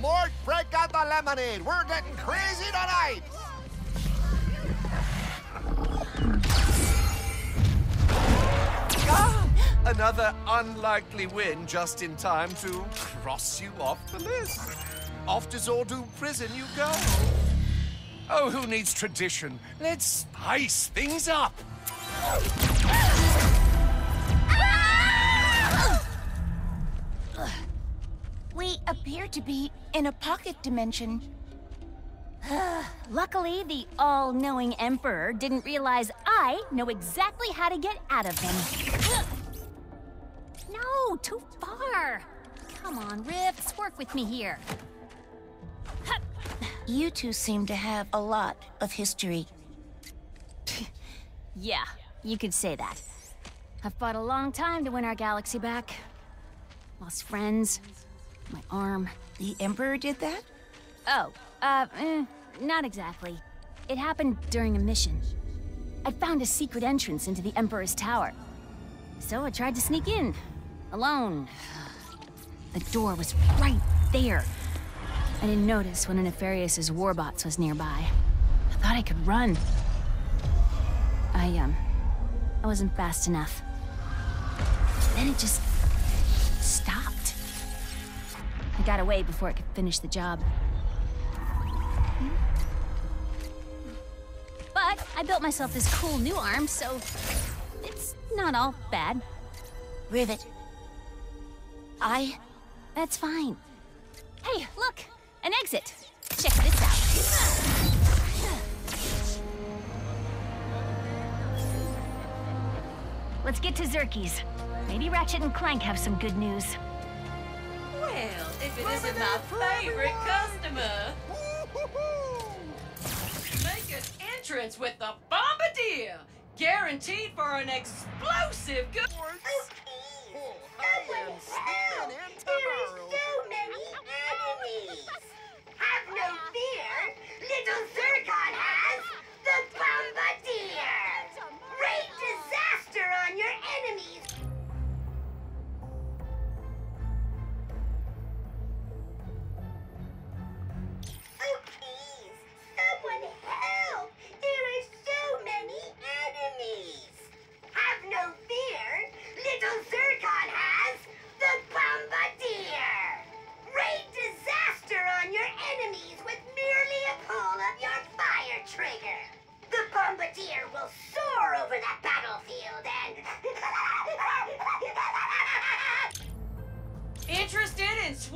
Mort, break out the lemonade. We're getting crazy tonight. Ah, another unlikely win just in time to cross you off the list. Off to Zordoom prison you go. Oh, who needs tradition? Let's spice things up. We appear to be in a pocket dimension. Luckily, the all-knowing Emperor didn't realize I know exactly how to get out of them. No, too far. Come on, Rifts, work with me here. You two seem to have a lot of history. Yeah, you could say that. I've fought a long time to win our galaxy back. Lost friends, my arm. The Emperor did that? Oh, uh, eh, not exactly. It happened during a mission. I found a secret entrance into the Emperor's tower. So I tried to sneak in, alone. The door was right there. I didn't notice when a Nefarious' warbots was nearby. I thought I could run. I, um, I wasn't fast enough. Then it just stopped. Got away before it could finish the job. But I built myself this cool new arm, so it's not all bad. Rivet. I. That's fine. Hey, look! An exit! Check this out. Let's get to Zurkie's. Maybe Ratchet and Clank have some good news. Isn't my favorite customer. Make an entrance with the Bombardier! Guaranteed for an explosive good. I am spinning tomorrow. so many enemies. Have no fear. Little Zurkon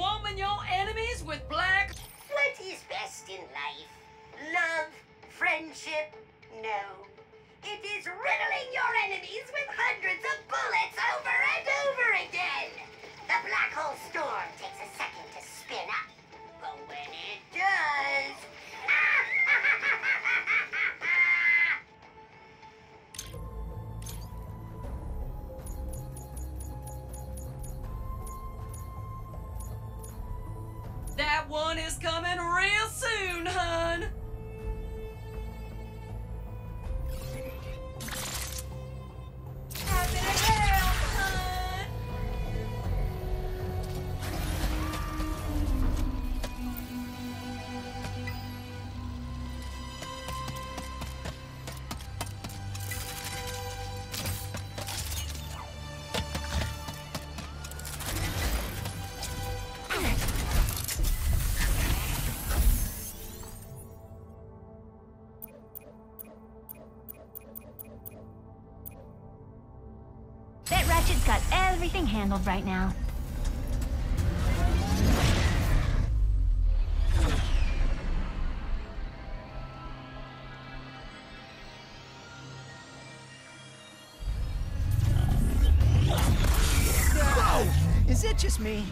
swarming your enemies with black? What is best in life? Love? Friendship? No. It is riddling your enemies everything handled right now. Is it just me?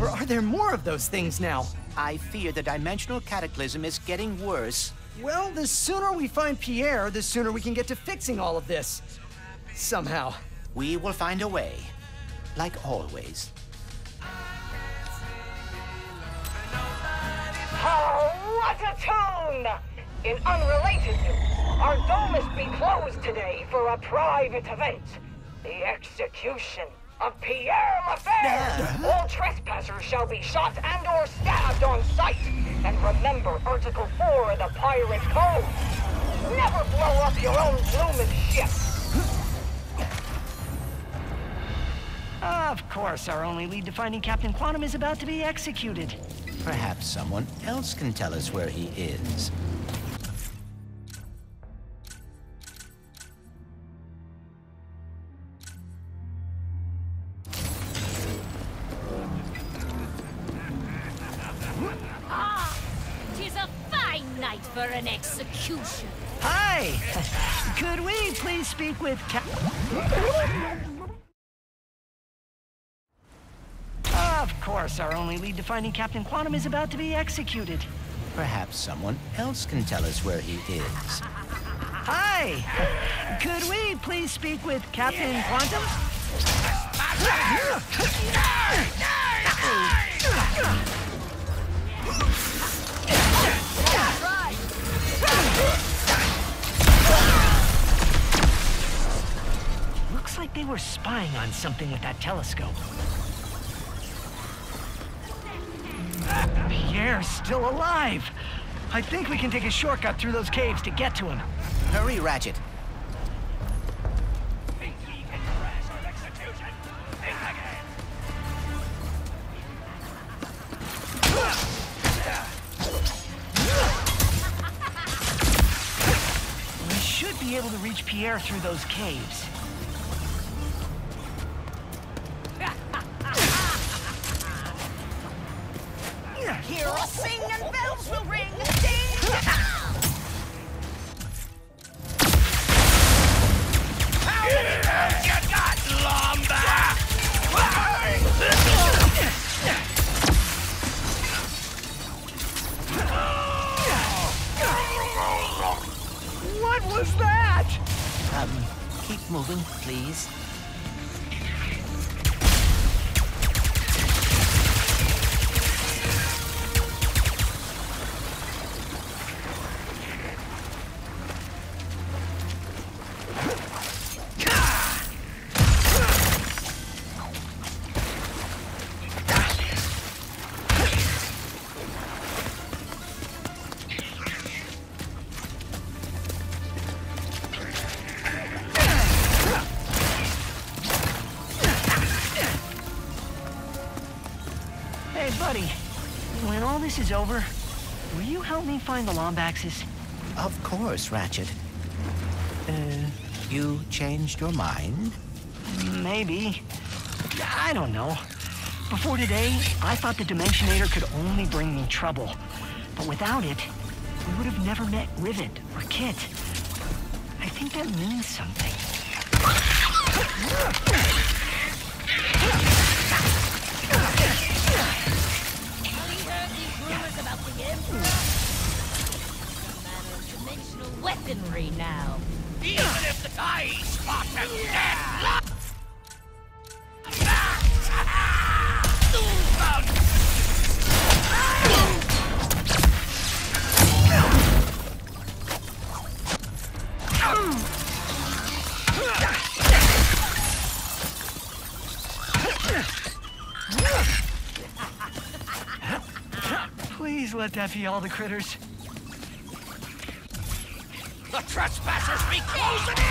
Or are there more of those things now? I fear the dimensional cataclysm is getting worse. Well, the sooner we find Pierre, the sooner we can get to fixing all of this. Somehow. We will find a way. Like always. Oh, what a tune! In unrelated news, our dome has been closed today for a private event. The execution of Pierre LeFeu. Uh-huh. All trespassers shall be shot and or stabbed on sight. And remember Article 4 of the Pirate Code. Never blow up your own bloomin' ship. Of course, our only lead to finding Captain Quantum is about to be executed. Perhaps someone else can tell us where he is. Ah, tis a fine night for an execution. Hi! Could we please speak with Cap... Of course, our only lead to finding Captain Quantum is about to be executed. Perhaps someone else can tell us where he is. Hi! Could we please speak with Captain Quantum? Looks like they were spying on something with that telescope. Pierre's still alive! I think we can take a shortcut through those caves to get to him. Hurry, Ratchet. We should be able to reach Pierre through those caves. Is over, will you help me find the Lombaxes? Of course, Ratchet. Uh, you changed your mind? Maybe. I don't know. Before today, I thought the Dimensionator could only bring me trouble. But without it, we would have never met Rivet or Kit. I think that means something. Weaponry now. Even if the guy spot them dead! Please let that be all the critters. Be closing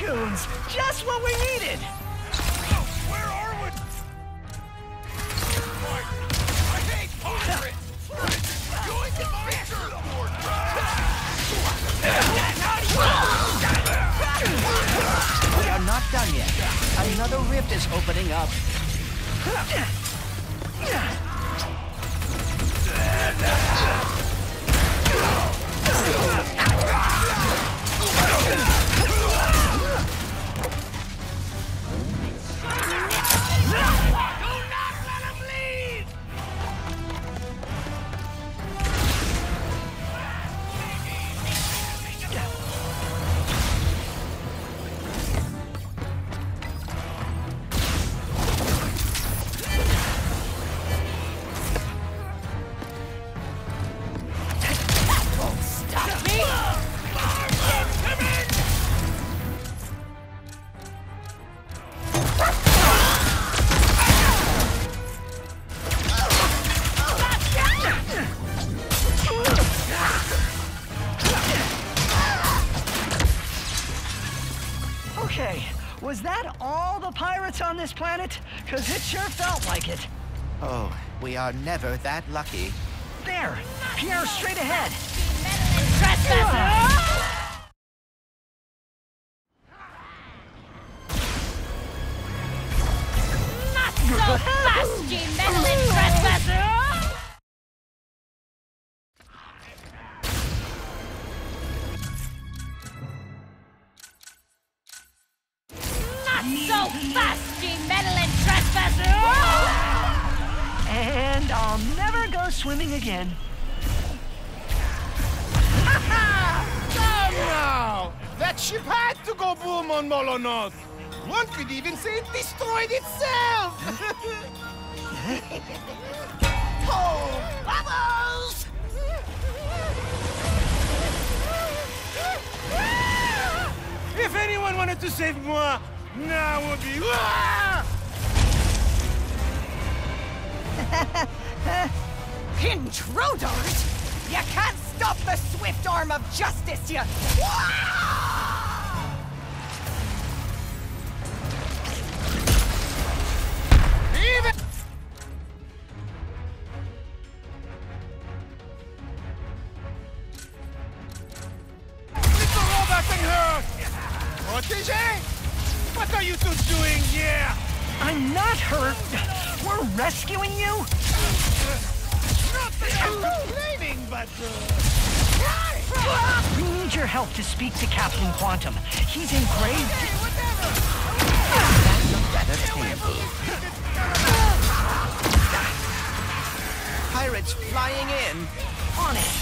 goons! Just what we needed! Oh, we are never that lucky. There! Pierre, straight ahead! Not swimming again. No! That ship had to go boom on Molonoth! One could even say it destroyed itself! oh, bubbles! If anyone wanted to save moi, now would be... Intruders! You can't stop the swift arm of justice, you... flying in. On it!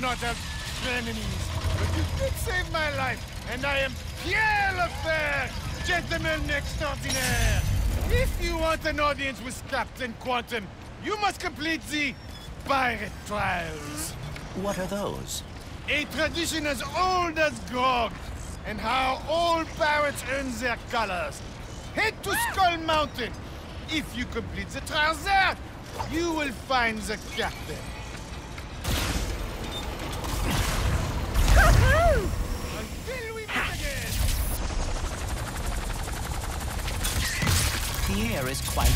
Not have enemies, but you did save my life, and I am Pierre LeFeu, gentleman extraordinaire. If you want an audience with Captain Quantum, you must complete the pirate trials. What are those? A tradition as old as Grog, and how all pirates earn their colors. Head to Skull Mountain. If you complete the trials there, you will find the captain. Until we meet again! Pierre is quite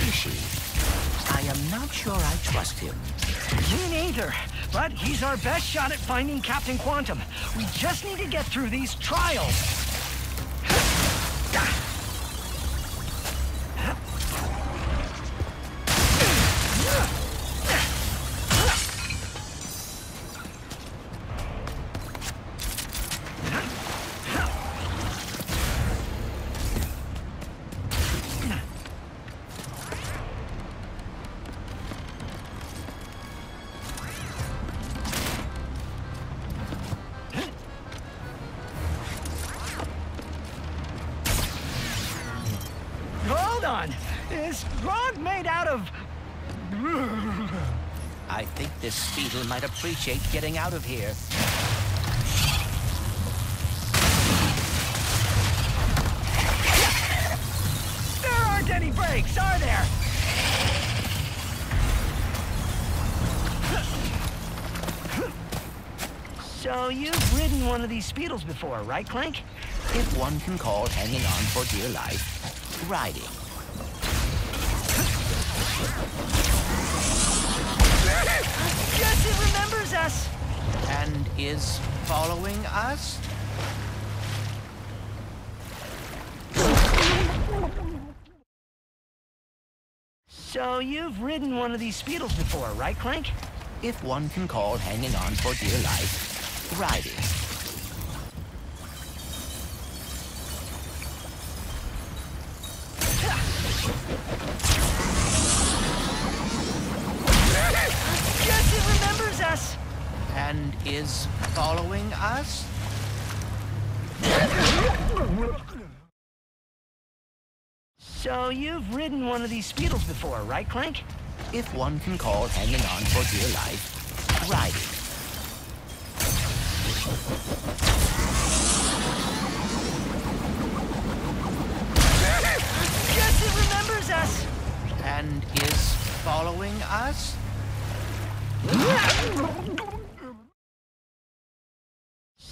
fishy. I am not sure I trust him. Me neither. But he's our best shot at finding Captain Quantum. We just need to get through these trials. Made out of... I think this Speetle might appreciate getting out of here. There aren't any brakes, are there? So you've ridden one of these Speetles before, right, Clank? If one can call hanging on for dear life, riding. Is following us? So you've ridden one of these Speetles before, right, Clank? If one can call hanging on for dear life, riding. Following us? So you've ridden one of these Speetles before, right, Clank? If one can call hanging on for dear life, riding. It remembers us. And is following us?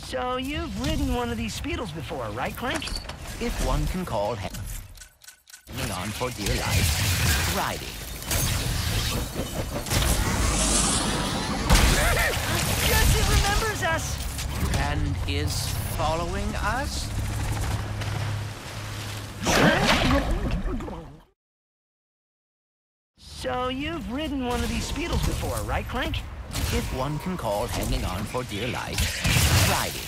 So you've ridden one of these Speetles before, right, Clank? If one can call ha- hanging on for dear life, riding. Guess it remembers us. And is following us? So you've ridden one of these Speetles before, right, Clank? If one can call hanging on for dear life, riding.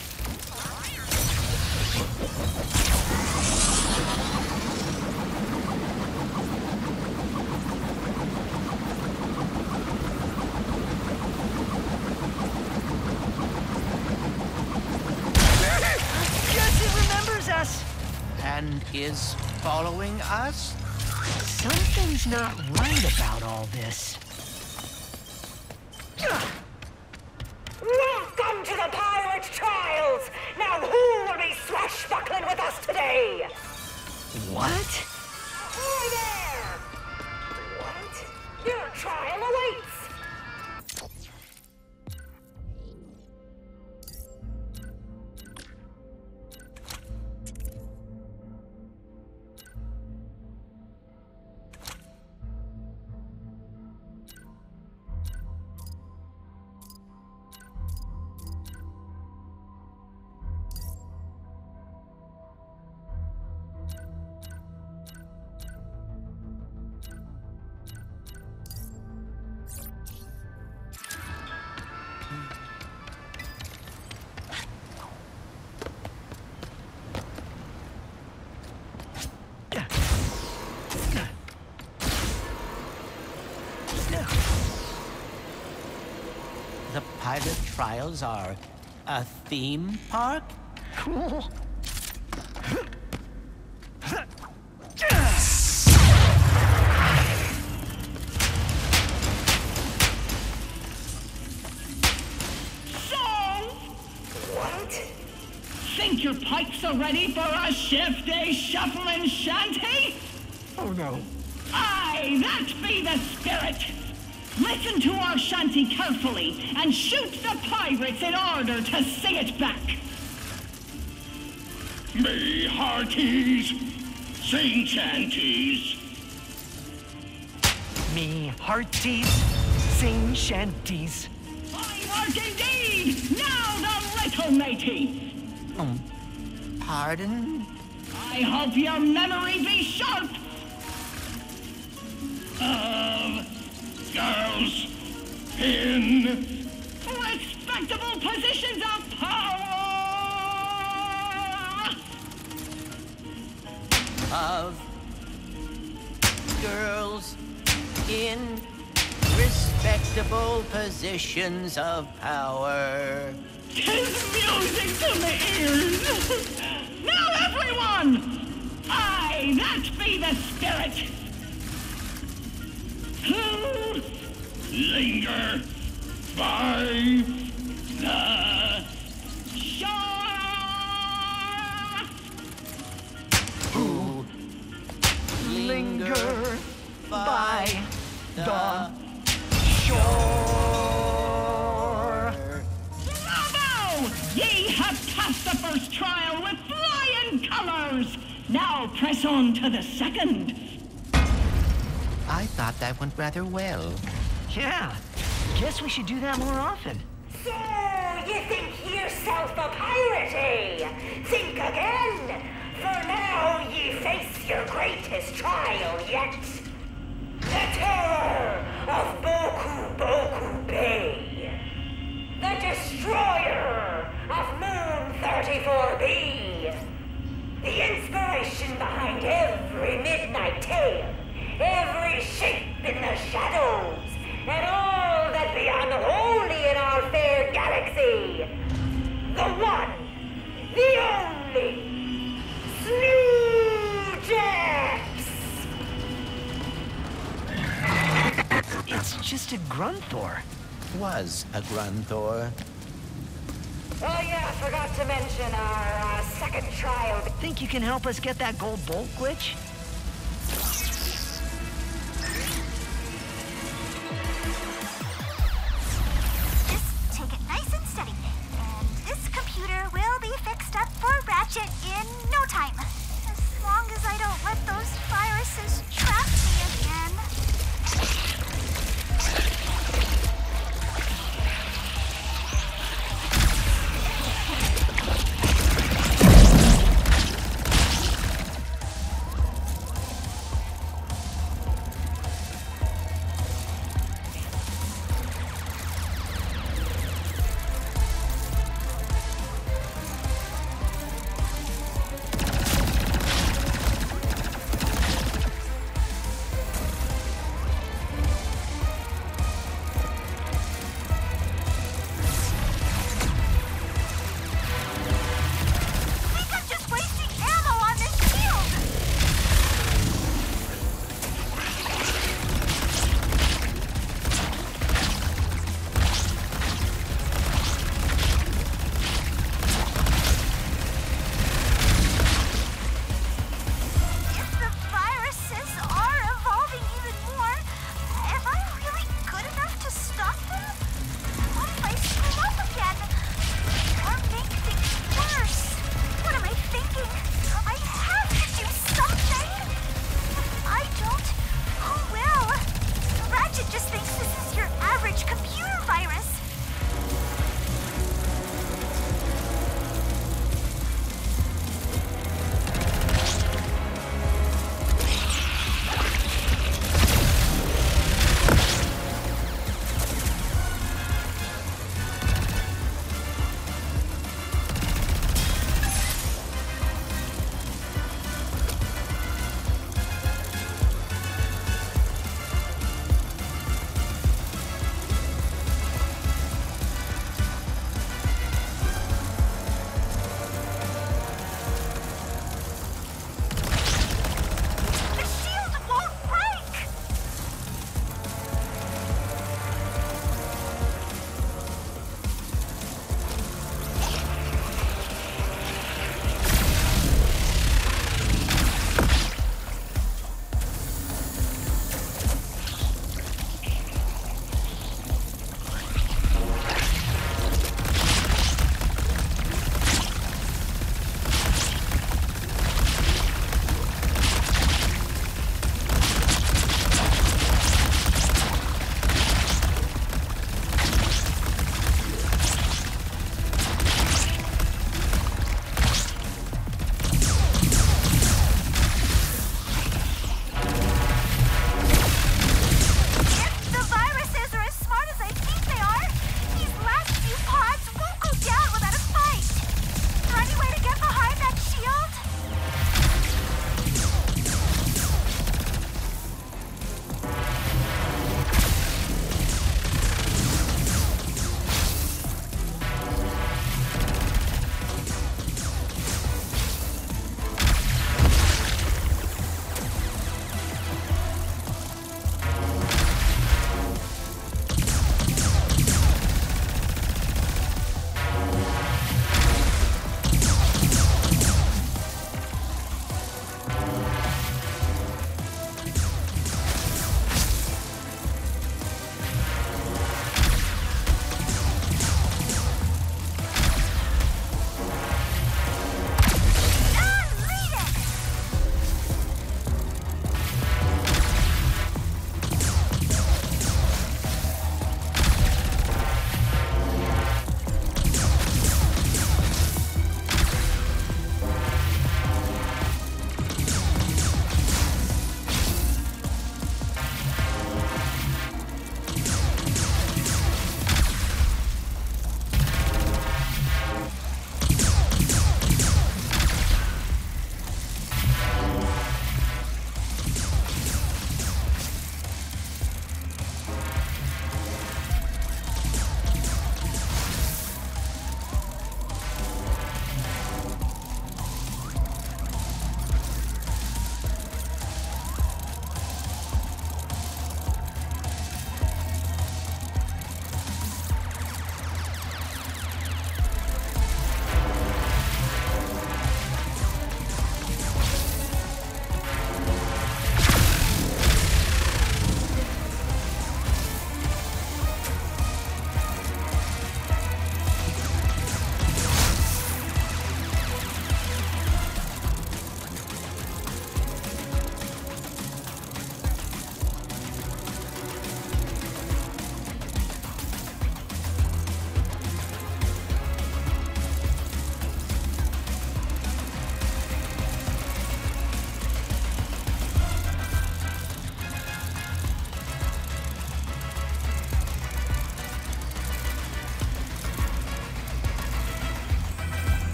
It remembers us. And is following us? Something's not right about all this. Trials are a theme park? Cool. So, what? Think your pipes are ready for a shift day shuffling shanty? Oh no. Aye, that be the spirit. Listen to our shanty carefully and shoot the pirates in order to sing it back. Me hearties, sing shanties. Me hearties, sing shanties. Fine work indeed! Now the little matey! Um, pardon? I hope your memory be sharp! Of girls in respectable positions of power. Tis music to the ears! now everyone! Aye, that be the spirit! Who linger by the the shore? Bravo! Ye have passed the first trial with flying colors! Now press on to the second. I thought that went rather well. Yeah. Guess we should do that more often. So, you think yourself a pirate, eh? Think again! For now ye face your greatest trial yet. The terror of Boku Boku Bay. The destroyer of Moon 34B. The inspiration behind every midnight tale. Every shape in the shadows. And all that be unholy in our fair galaxy. The one. The only. It's just a Grunthor. Was a Grunthor. Oh yeah, I forgot to mention our uh, second trial. Think you can help us get that gold bolt glitch?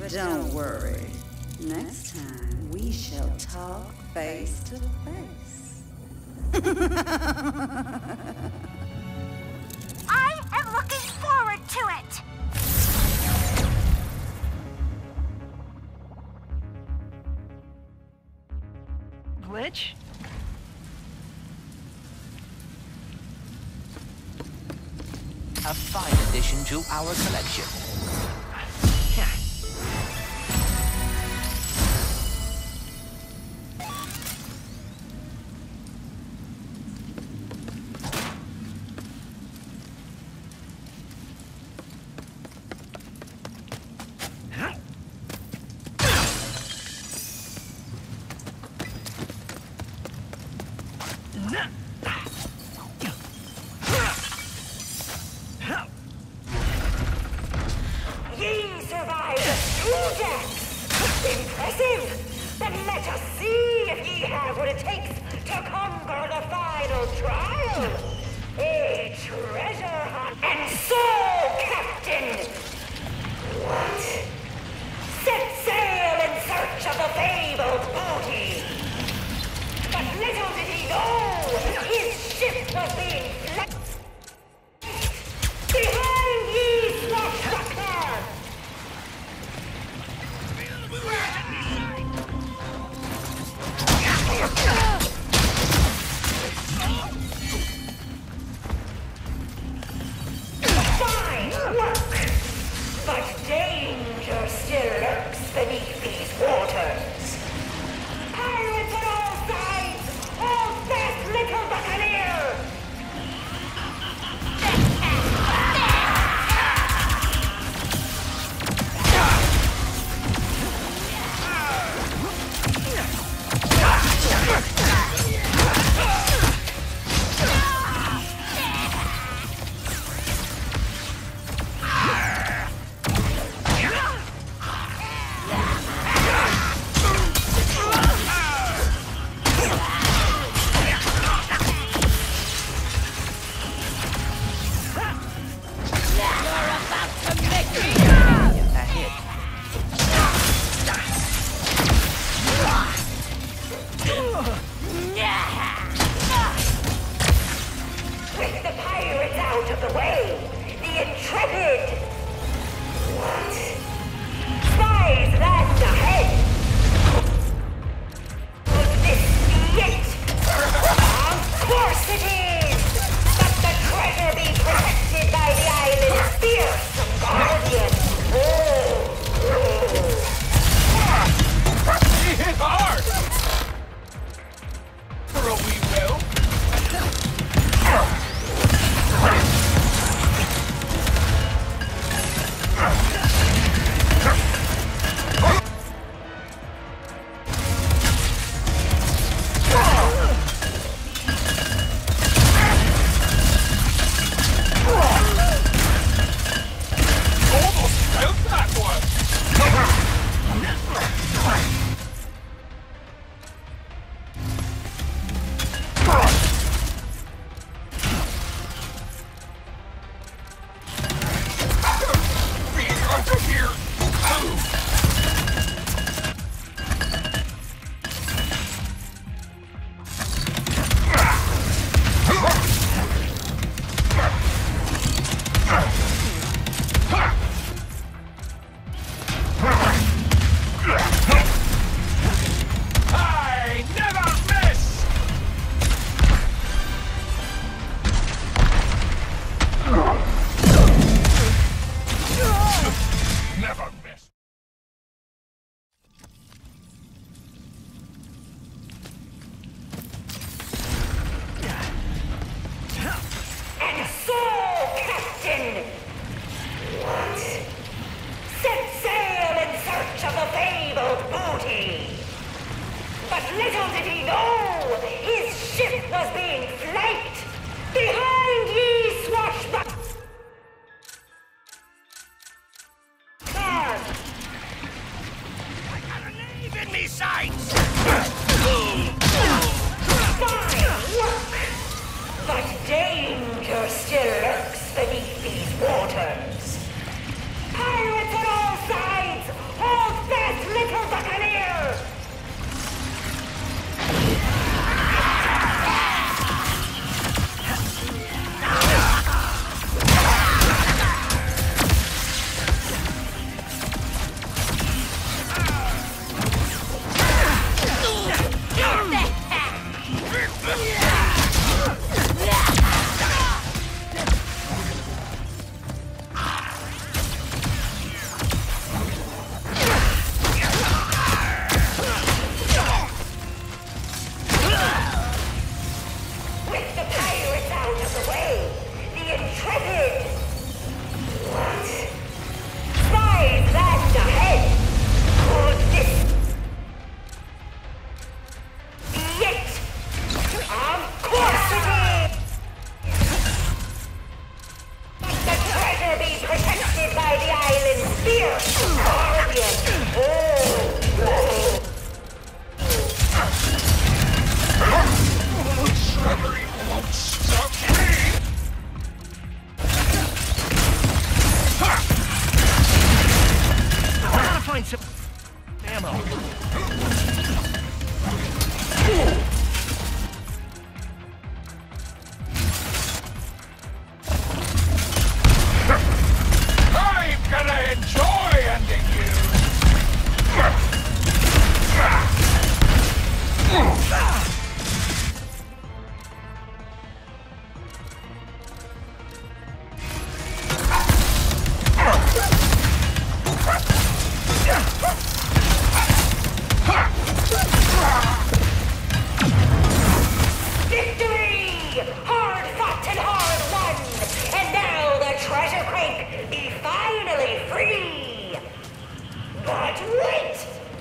But don't worry. Next time, we shall talk face to face. I am looking forward to it! Glitch? A fine addition to our collection.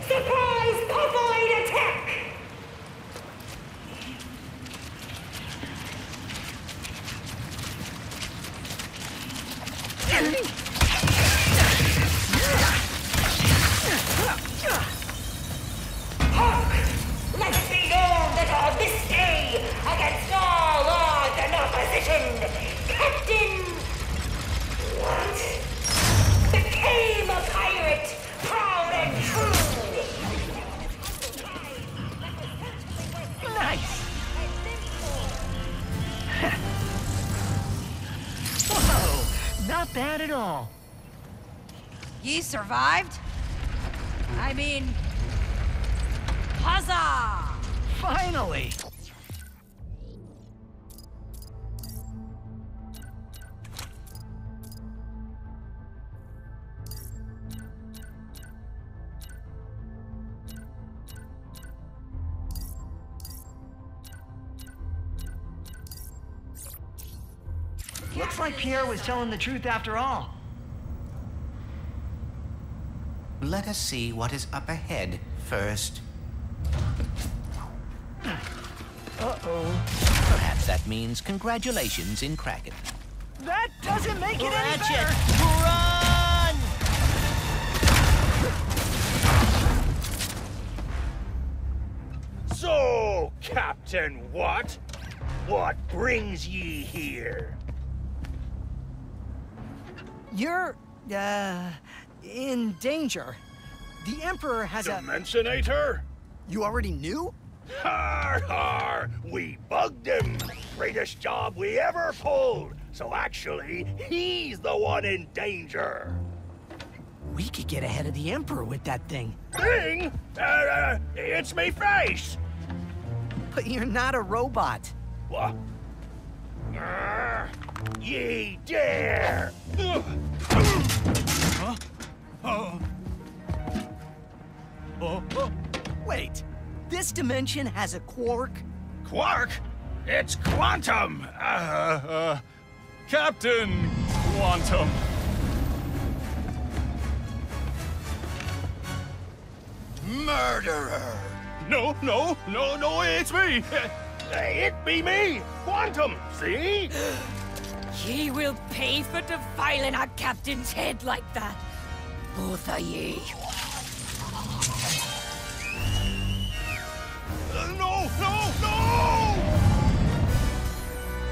Surprise Pufoid attack! Pierre was telling the truth after all. Let us see what is up ahead first. Uh-oh. Perhaps that means congratulations in Kraken. That doesn't make it any Ratchet, better. run! So, Captain What? What brings ye here? You're, uh, in danger. The Emperor has a... Dimensionator? You already knew? Har har! We bugged him! Greatest job we ever pulled! So actually, he's the one in danger! We could get ahead of the Emperor with that thing. Thing? Uh, uh, it's me face! But you're not a robot. What? Uh, ye dare! Huh? Oh. Oh, oh. Wait, this dimension has a quark? Quark? It's quantum! Uh, uh, Captain Quantum. Murderer! No, no, no, no, it's me. It be me! Quantum! See? Ye will pay for defiling our captain's head like that. Both of ye. Uh, no, no, no!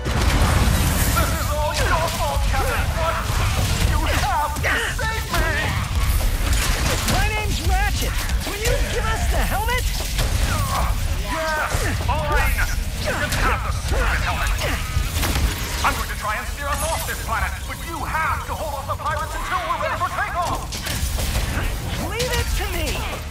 This is all your fault, Captain What? You have to save me! My name's Ratchet. Will you give us the helmet? Yes, fine! You can have the stupid helmet! I'm going to try and steer us off this planet, but you have to hold off the pirates until we're ready for takeoff! Leave it to me.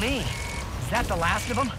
Me. Is that the last of them?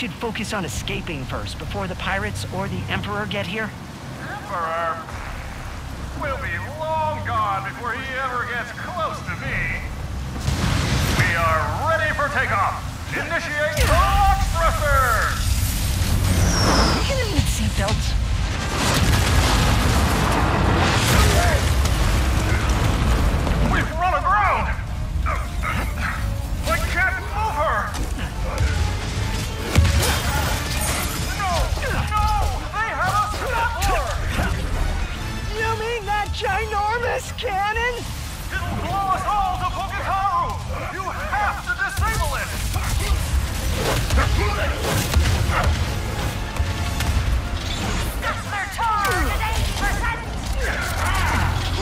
Should focus on escaping first before the pirates or the Emperor get here. Emperor We'll be long gone before he ever gets close to me. We are ready for takeoff. Initiate launch thrusters! We gonna need seatbelts. We've run aground! Ginormous cannon? It'll blow us all to Pokitaru! You have to disable it!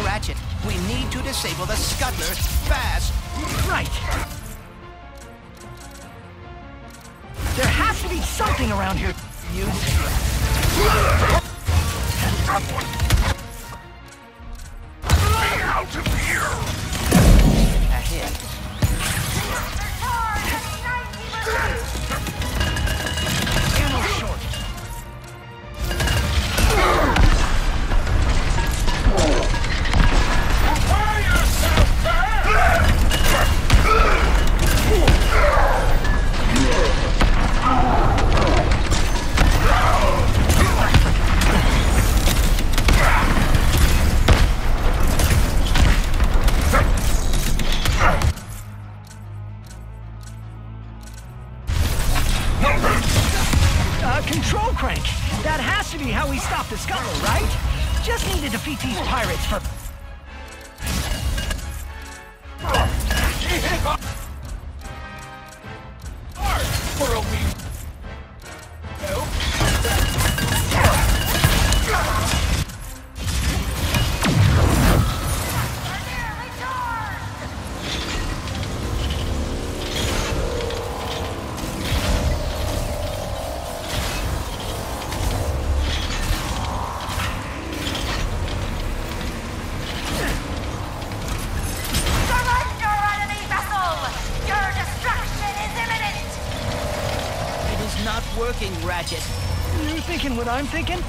Ratchet, we need to disable the Scuttler fast. Right. There has to be something around here. Use. That has to be how we stop the Scuttler, right? Just need to defeat these pirates for... what I'm thinking?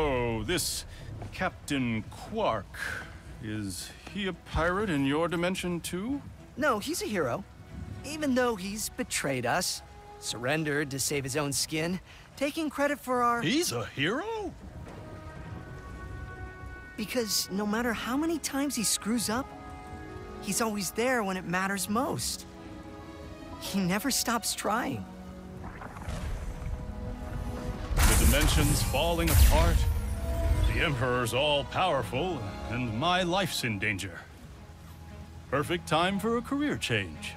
So, this Captain Quark, is he a pirate in your dimension too? No, he's a hero. Even though he's betrayed us, surrendered to save his own skin, taking credit for our. He's a hero? Because no matter how many times he screws up, he's always there when it matters most. He never stops trying. Dimension's falling apart. The Emperor's all powerful, and my life's in danger. Perfect time for a career change.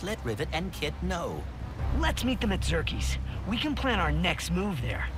We must let Rivet and Kit know. Let's meet them at Zurkie's. We can plan our next move there.